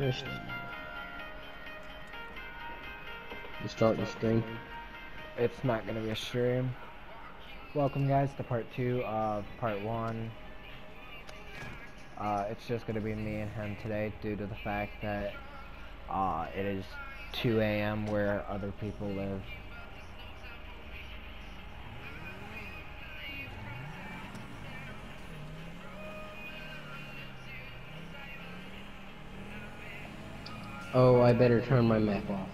Finished. You start the stream. It's not gonna be a stream. Welcome guys to part two of part one. Uh, it's just gonna be me and him today due to the fact that uh, it is 2 a.m. where other people live. Oh, I better turn my map off.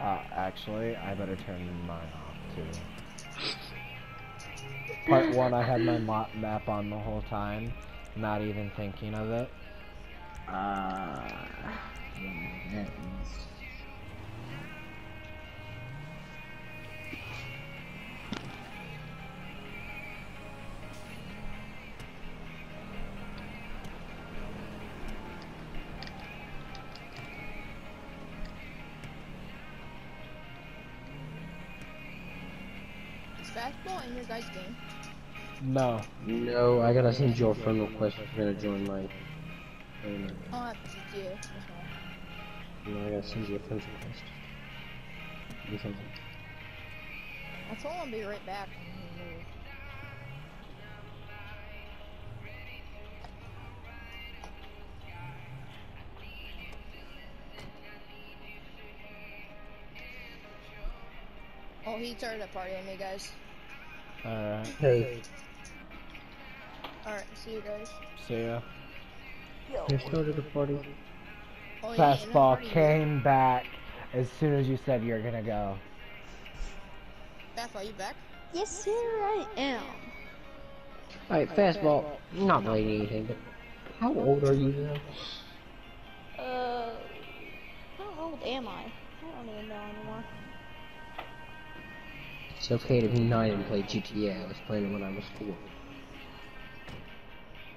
Uh, actually, I better turn mine off too. Part one, I had my map on the whole time, not even thinking of it. Uh, Is fastball in your guys' game? No. no, I gotta send you a friend request if you're gonna join my. I'll have to GTA. That's no, I gotta send you a friend request. Do something. I told him I'll be right back. Oh, he started a party on me, guys. Alright. Hey, Alright, see you guys. See ya. who started a party? Oh, yeah, Fastball party. came back as soon as you said you're gonna go. Fastball, you back? Yes, sir, I am. Alright, fastball. Not really anything, but how old are you now? Uh, how old am I? I don't even know anymore. It's okay to be nine and play GTA. I was playing it when I was four. You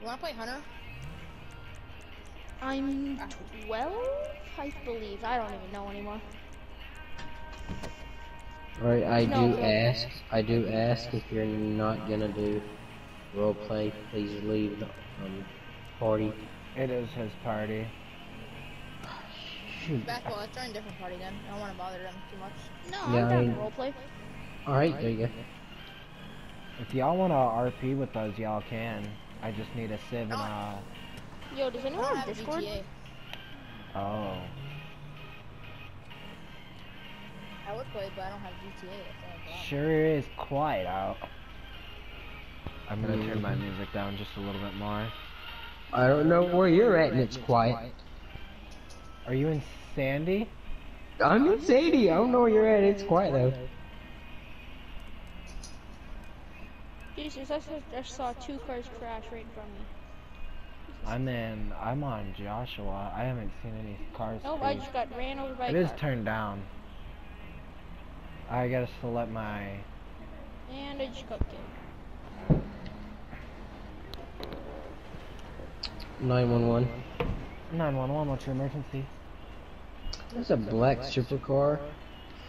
wanna play Hunter? I'm 12, I believe. I don't even know anymore. Alright, I do ask, I do ask if you're not gonna do roleplay, please leave the um, party. It is his party. Shoot. Fastball, let's join a different party then. I don't wanna bother them too much. No, Yeah, I'm down I- to roleplay. Alright, there you go. If y'all wanna RP with us, y'all can. I just need a civ and a. Yo, does I anyone don't have have Discord? GTA. Oh. I would play, but I don't have GTA. That's the. Sure is quiet out. I'm gonna turn my mm-hmm. music down just a little bit more. I don't know where you're at and it's quiet. Are you in Sandy? I'm in Sadie, I don't know where you're at, it's quiet though. Jesus, I just, saw two cars crash right in front of me. I'm in. I'm on Joshua. I haven't seen any cars. Nope, I just got ran over by It a is car. turned down. I gotta select my. And I just got killed. 911. 911, what's your emergency? There's a black supercar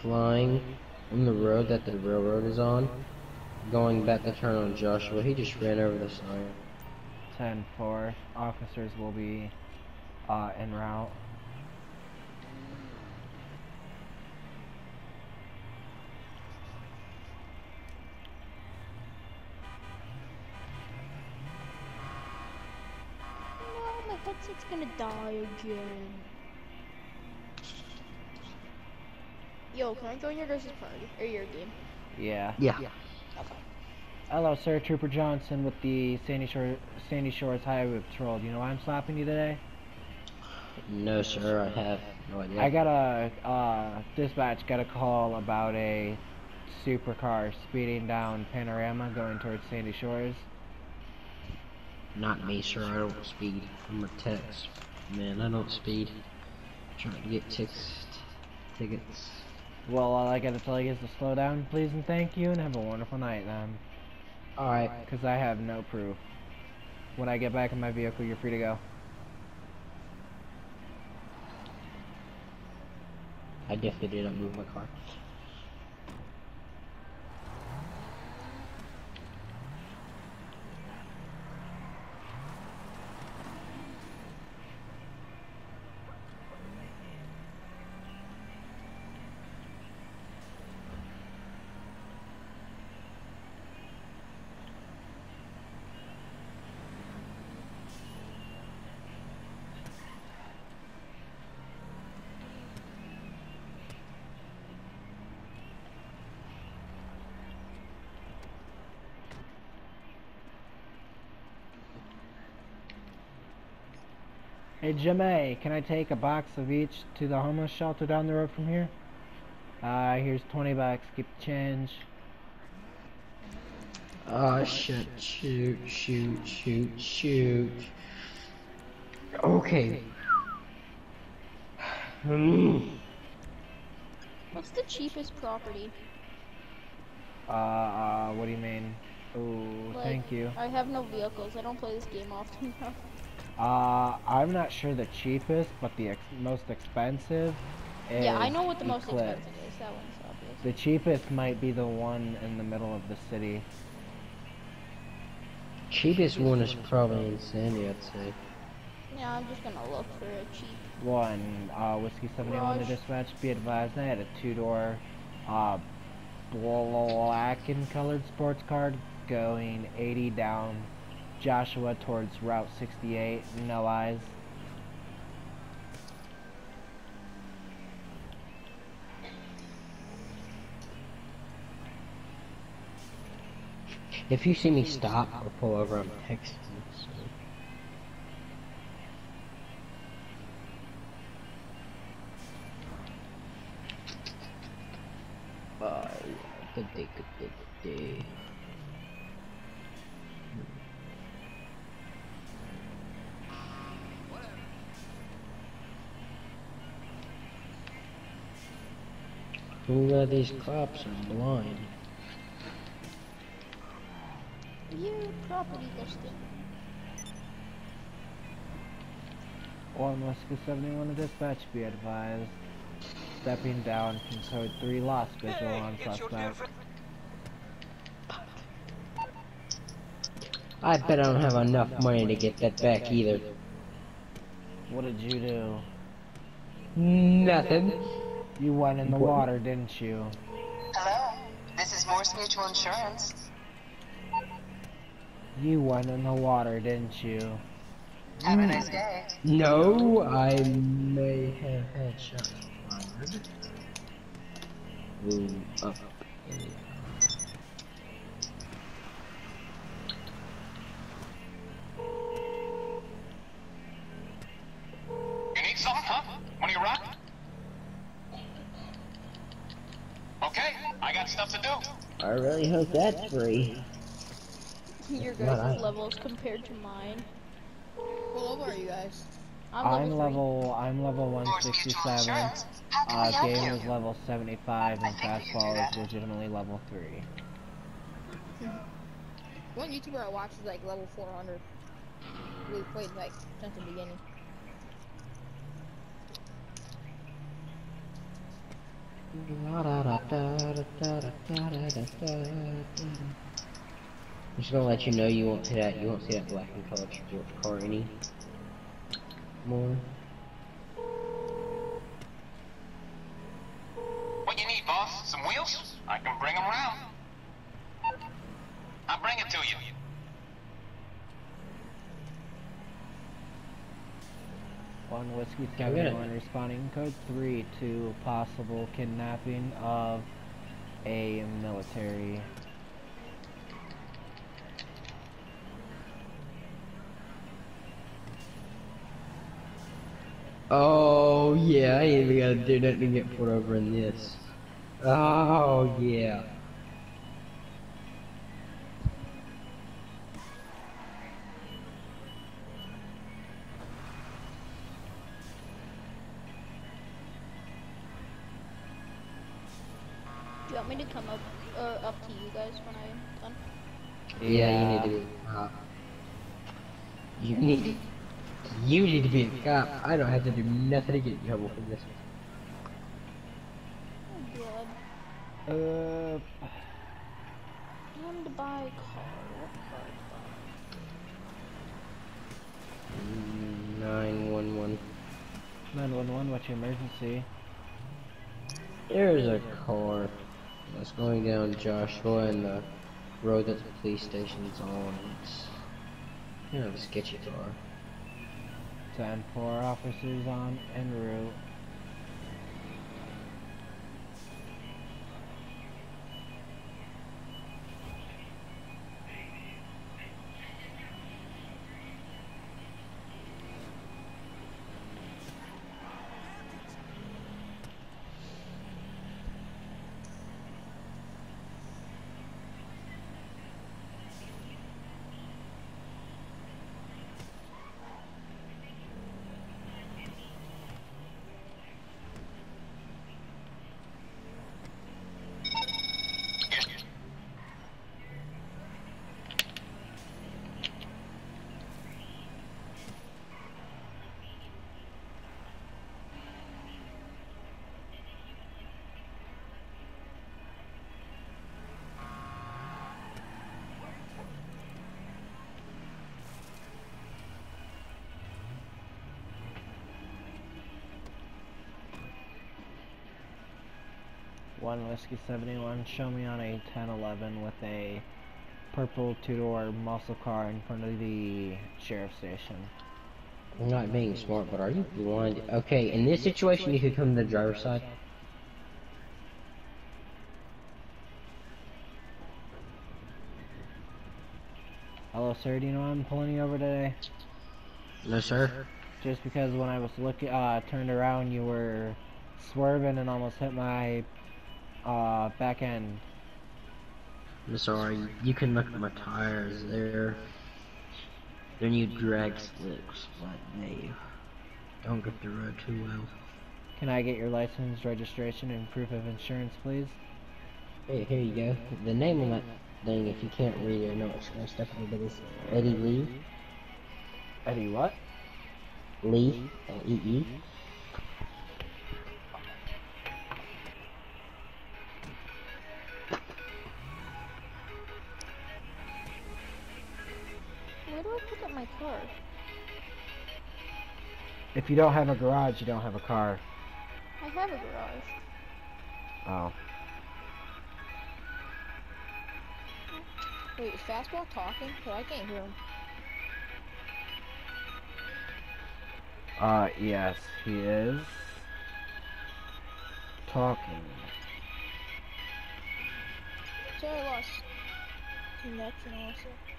flying on the road that the railroad is on. Going back to turn on Joshua. He just ran over the sign. 10 4. Officers will be uh, en route. No, my headset's gonna die again. Yo, can I join your guys' party? Or your game? Yeah. Yeah. Okay. Hello, sir. Trooper Johnson with the Sandy Shore Sandy Shores Highway Patrol. Do you know why I'm slapping you today? No, sir, I have no idea. I got a uh, dispatch got a call about a supercar speeding down Panorama going towards Sandy Shores. Not me, sir. I don't speed. I'm a text. Man, I don't speed. trying to get tickets. Tickets. Well, all I gotta tell you is to slow down, please, and thank you, and have a wonderful night, then. Alright. Because I have no proof. When I get back in my vehicle, you're free to go. I definitely didn't move my car. Hey, Jimmy, can I take a box of each to the homeless shelter down the road from here? Uh, here's 20 bucks. Keep the change. Oh shit, shoot, shoot, shoot, shoot. Okay. Hmm. What's the cheapest property? Uh, uh, what do you mean? Ooh, Like, thank you. I have no vehicles. I don't play this game often enough. Uh, I'm not sure the cheapest, but the ex most expensive is yeah, I know what the most expensive is. That one's obvious. The cheapest might be the one in the middle of the city. Cheapest one is probably Insanity, I'd say. Yeah, I'm just gonna look for a cheap. One, uh, Whiskey 71 to dispatch, be advised, I had a two-door, uh, black and colored sports car going 80 down Joshua towards Route 68, no eyes. If you see me stop or pull over, I'm texting. So. Uh, good day, good day, good day. Who are these cops are blind? Your property listing. One Whiskey 71 to dispatch, be advised. Stepping down from code 3 lost visual on suspect. I bet I don't have enough money to get that back either. What did you do? Nothing. You went in the What? water, didn't you? Hello, this is Mors Mutual Insurance. You went in the water, didn't you? Have a hmm. nice day. No, I may have had shots fired. Ooh, up. in the air. You need something, huh? One of your rock? Okay, I got stuff to do. I really hope that's free. Your guys' I. levels compared to mine. What level are you guys? I'm, I'm level, I'm level 167. Insurance. Uh, we game you? is level 75 and I think we can do fastball is legitimately level 3. One YouTuber I watch is like level 400. We played like since the beginning. I'm just gonna let you know you won't see that you won't see that black and colored sports car any more. What you need, boss? Some wheels? I can bring them around. I'll bring it to you. One Whiskey Yeah, we got it. 71 responding code 3 to possible kidnapping of a military. Oh yeah, I even gotta do nothing to get put over in this. Oh yeah. Do you want me to come up or up to you guys when I'm done? Yeah, you need to be a cop. You need to, you need to be a cop. I don't have to do nothing to get in trouble for this. Oh god. Uh, I wanted to buy a car. What car to buy? Nine one one. 911, what's your emergency? There's a car that's going down Joshua and the road that the police station's on. It's kind of a sketchy car. 10 4 officers on en route. One whiskey 71. Show me on a 1011 with a purple two-door muscle car in front of the sheriff station. I'm not being smart, but are you blind? Okay, in this situation, you could come to the driver's side. Hello, sir. Do you know I'm pulling you over today? No, sir. Just because when I was looking, uh, turned around, you were swerving and almost hit my uh, back end. I'm sorry. You can look at my tires. They're they're new drag slicks, but they don't get the road too well. Can I get your license, registration, and proof of insurance, please? Hey, here you go. The name on that thing, if you can't read it, I know it's gonna step on but it's Eddie Lee. Eddie, what? Lee, L-E-E. Where If you don't have a garage, you don't have a car. I have a garage. Oh. Wait, is Fastball talking? Cause I can't hear him. Uh, yes, he is. Talking. Sorry, I lost connection also.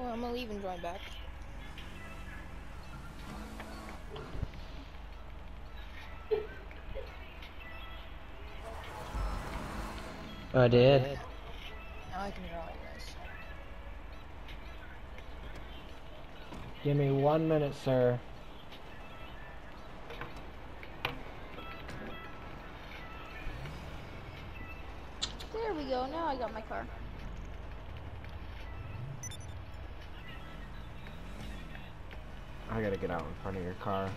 Well, I'm gonna leave and join back. I did. Now I can hear all you guys. Give me one minute, sir. There we go. Now I got my car. I gotta get out in front of your car.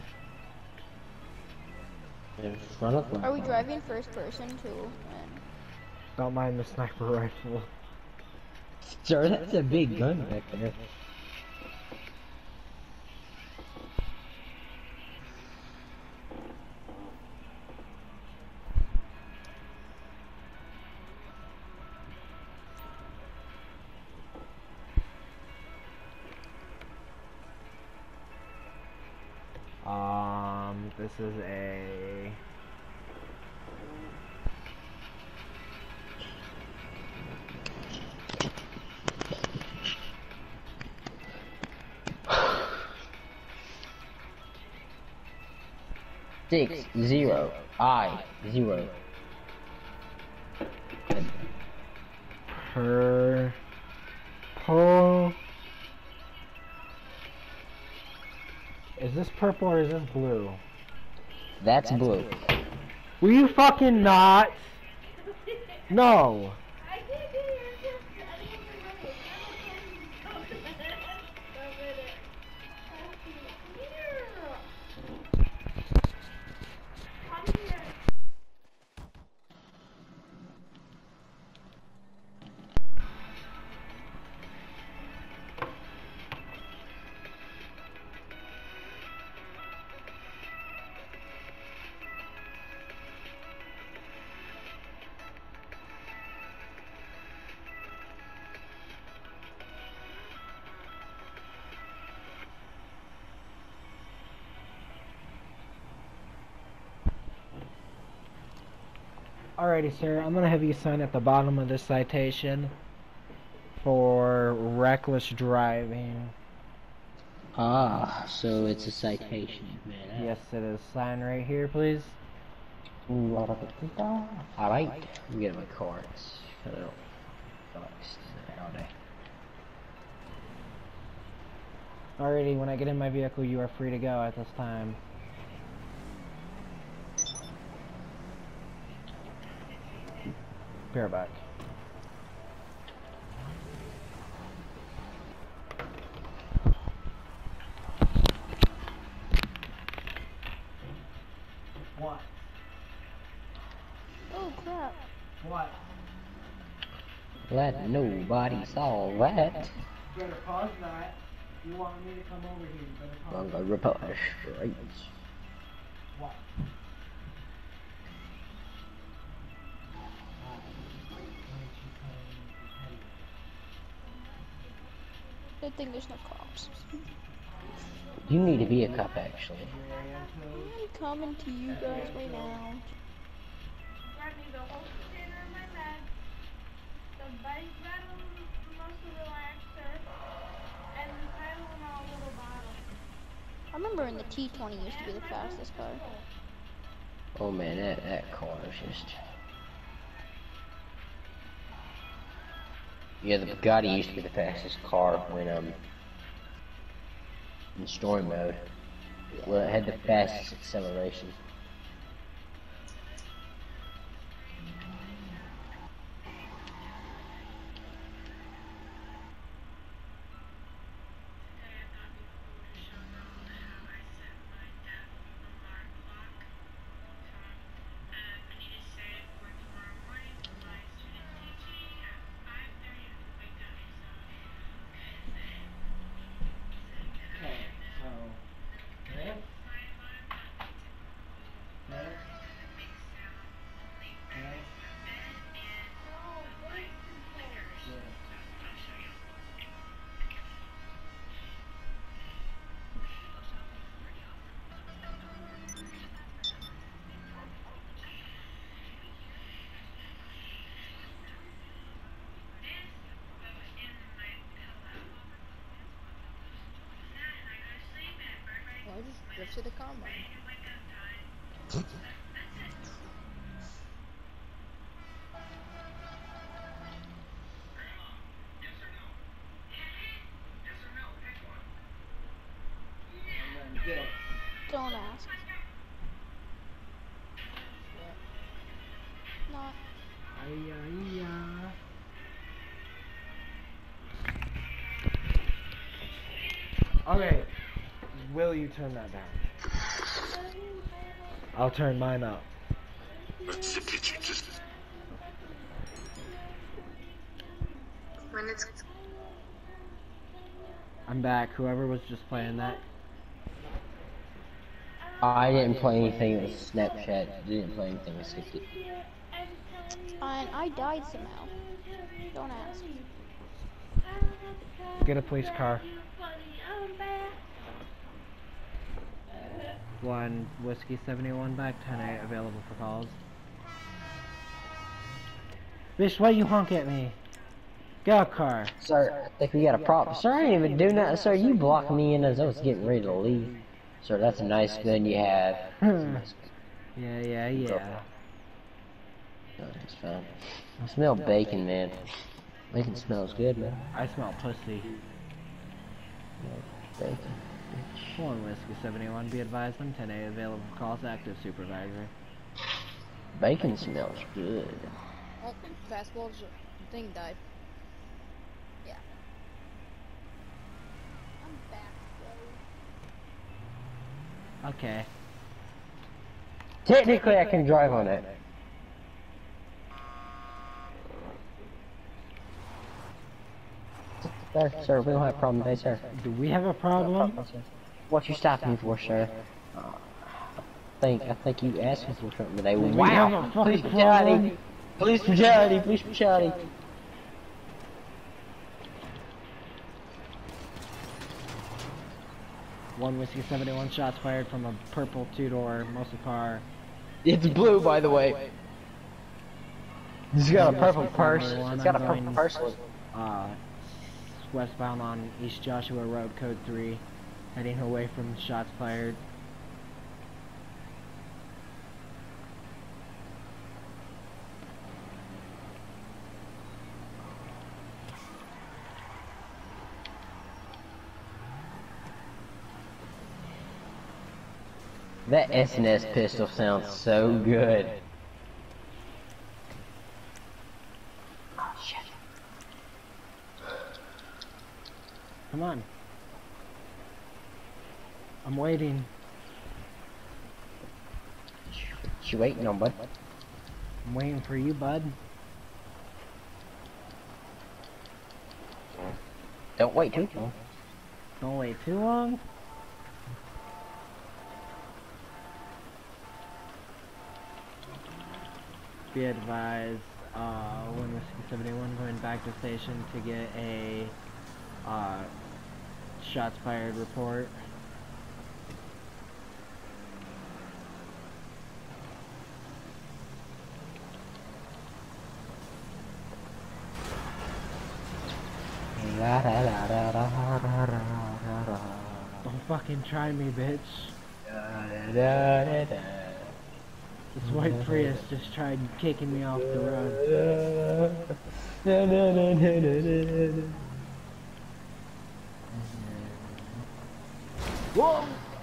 In front of my Are we car. driving first person too? And Don't mind the sniper rifle. Sir, that's a big gun back there. I, zero. Per... Pull. Is this purple or is this blue? That's blue. Will you fucking not? No. Alrighty, sir. I'm gonna have you sign at the bottom of this citation for reckless driving. Ah, so it's a citation, man. Yes, it is. Sign right here, please. Alright, let me get my cards. I don't feel like standing there all day. Alrighty, when I get in my vehicle, you are free to go at this time. Bareback. What? oh crap! What? Let nobody saw that. Better pause that. You want me to come over here, you better call I'm gonna repel straight. What? Good thing there's no cops. You need to be a cop, actually. I'm coming to you guys right now. Got me the holster on my neck, the bike rattle muscle relaxer, and the Tylenol little bottle. I remember when the T20 used to be the fastest car. Oh man, that, that car is just... Yeah, the Bugatti used to be the fastest car when, um, in story mode. Well, it had the fastest acceleration. I just drifted combine. Don't ask. Not. Ay-ya-ya. Okay, will you turn that down? I'll turn mine up. I'm back. Whoever was just playing that. I didn't play anything with Snapchat. Didn't play anything with Skippy. And I died somehow. Don't ask. Get a police car. One whiskey 71 back 10-8, available for calls. Bitch, why you honk at me? Get a car. Sir, I think we got a problem. Sir, I ain't even do nothing. Sir, you blocked me in as I was getting ready to leave. Sir, that's a nice gun you have. That's a nice Yeah, yeah, yeah. That's fine. I smell bacon, man. Bacon smells good, man. I smell pussy. Bacon. One whiskey 71. Be advised, I'm 10A available for calls. Active supervisor. Bacon smells good. Oh, fastball's thing died. Yeah. I'm back, bro. Okay. Technically, I can drive on it. Sir, sir, we don't have a problem today, sir. Do we have a problem? What you stopping me for, sir? Uh, I think I think you asked me for something today. we Wow! Police brutality! Police brutality! Police brutality! One whiskey 71 shots fired from a purple two-door muscle car. It's blue, by the way. It's got a purple purse. It's got a purple purse. Uh, westbound on East Joshua Road, code 3, heading away from shots fired. That SNS pistol sounds so good. Come on. I'm waiting. What you waiting on, bud? I'm waiting for you, bud. Don't wait too long. Don't wait too long. Be advised, uh, one Whiskey 71 going back to station to get a, uh, shots fired report. Don't fucking try me, bitch. This white Prius just tried kicking me off the road.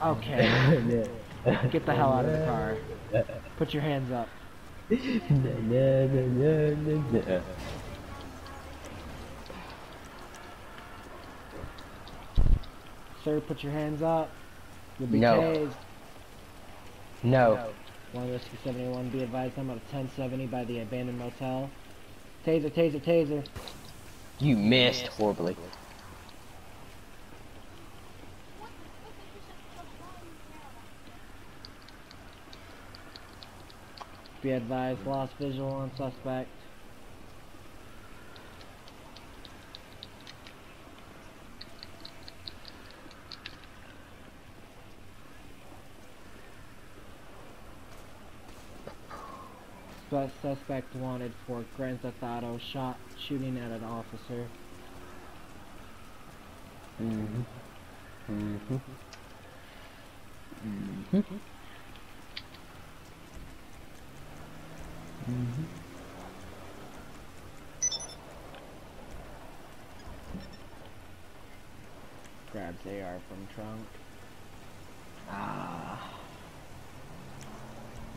Okay, get the hell out of the car. Put your hands up. Sir, put your hands up. You'll be No. tased. No. One Whiskey 71, be advised I'm at a 1070 by the abandoned motel. Taser, taser, taser. You missed horribly. Be advised, lost visual on suspect. Sus- Suspect wanted for Grand Theft Auto shot shooting at an officer. Mm-hmm. Mm-hmm. Mm-hmm. Mm-hmm. Grabs AR from trunk. Ah.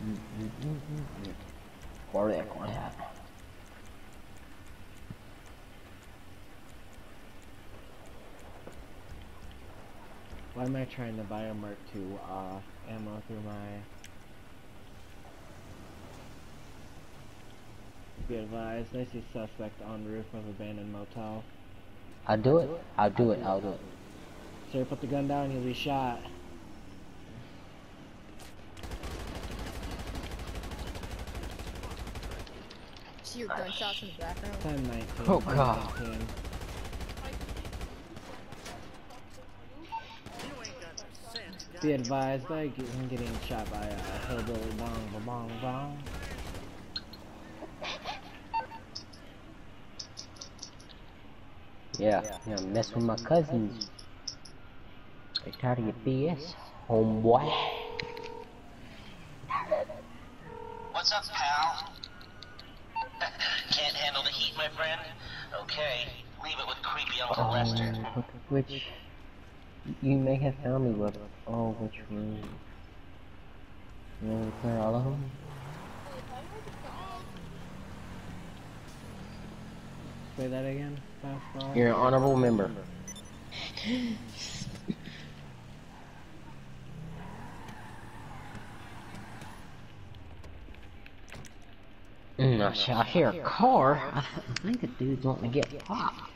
Mm-hmm. Where they going at? Why am I trying to buy a Mark II uh, ammo through my... Be advised, I see suspect on roof of abandoned motel. I'll do it. I'll do it. I'll do it. Sir, put the gun down, you'll be shot. See your gunshots in the background. 1019. Oh, God. 1019. Be advised, I get, I'm getting shot by a hillbilly bong bong bong. Yeah. Yeah. Mess with my cousins. They tired of your BS, homeboy. What's up, pal? Can't handle the heat, my friend? Okay, leave it with creepy Uncle oh, Lester. Oh, which you may have found me, but oh, which room? You want to clear all of them? Say that again, fast forward. You're an honorable member. Mm, I, sh- I hear a car. I, think the dude's wanting to get popped.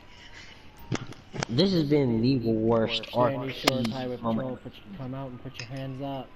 This has been the worst Sandy RPG moment. come out and put your hands up.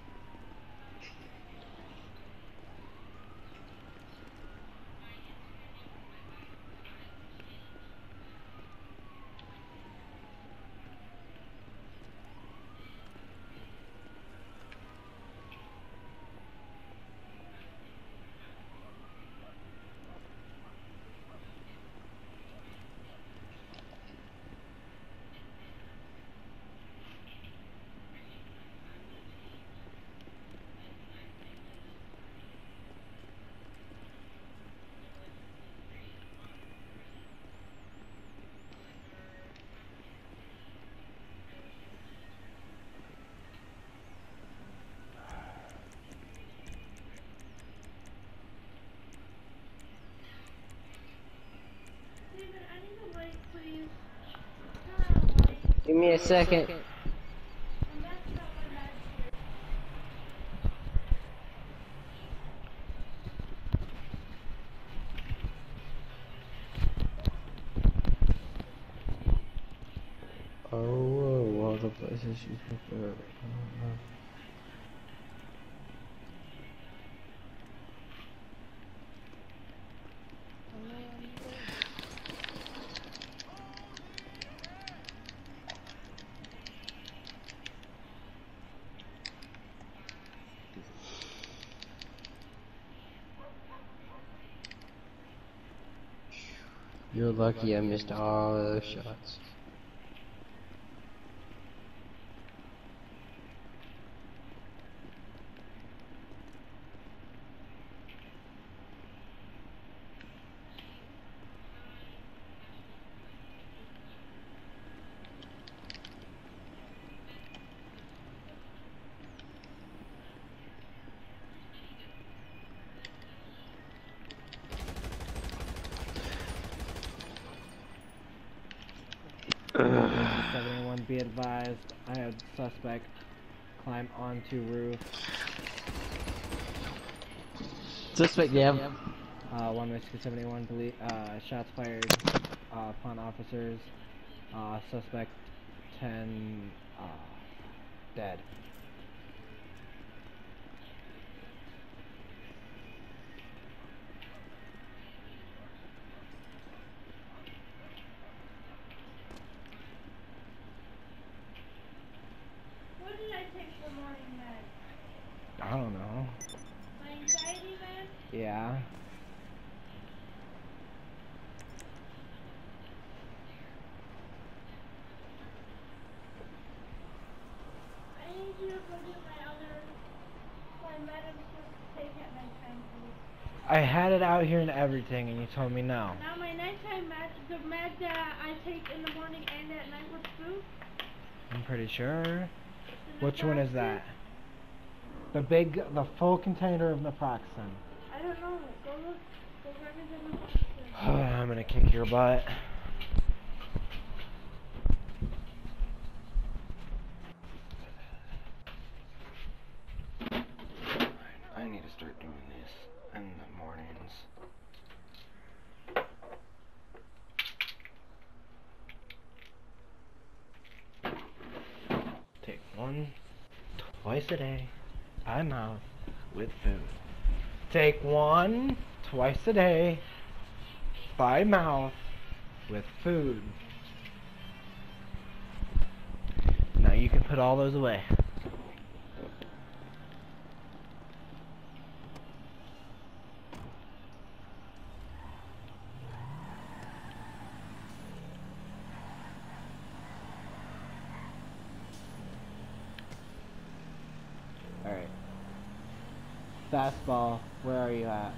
David, I need a light, please. Not a light. Give me a second. Oh, oh, all the places you prefer. Uh, You're lucky I missed all those shots. Seventy-one. Be advised. I have suspect climb onto roof. Suspect, yeah. Uh, one whiskey 71. Delete. Uh, shots fired uh, upon officers. Uh, suspect 10. Uh, dead. What did I take for morning med? I don't know. My anxiety med? Yeah. I need you to go get my other, my med I'm supposed to take at nighttime, please. I had it out here and everything, and you told me no. Now my nighttime med, the med that I take in the morning and at night with food. I'm pretty sure. Which one is that? The big, the full container of naproxen. I don't know. Go look. Go grab me the naproxen. I'm gonna kick your butt. I need to start doing this in the mornings. Take one twice a day by mouth with food. Take one twice a day by mouth with food. Now you can put all those away. Alright. Fastball, where are you at?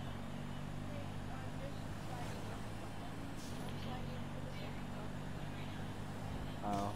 Oh.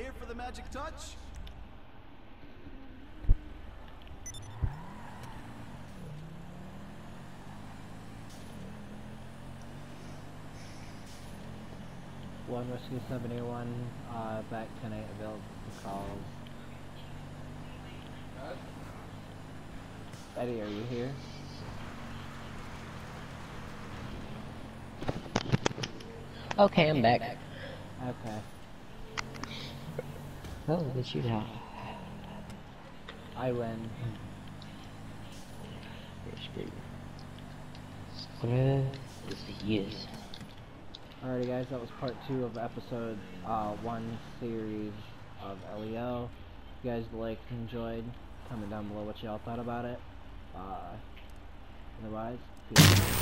Here for the magic touch? One rescue 71, uh, back 10 8 available for calls. Eddie, are you here? Okay, I'm back. Okay. Oh, the shootout. I win. Spread is. Alrighty guys, that was part 2 of episode uh, 1 series of LEO. If you guys liked and enjoyed, comment down below what y'all thought about it. Uh, otherwise, peace.